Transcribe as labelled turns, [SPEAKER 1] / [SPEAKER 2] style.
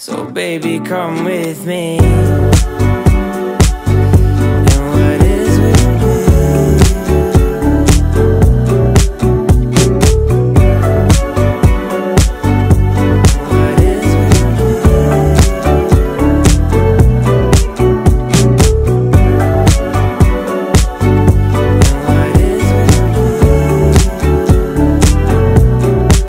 [SPEAKER 1] So baby, come with me.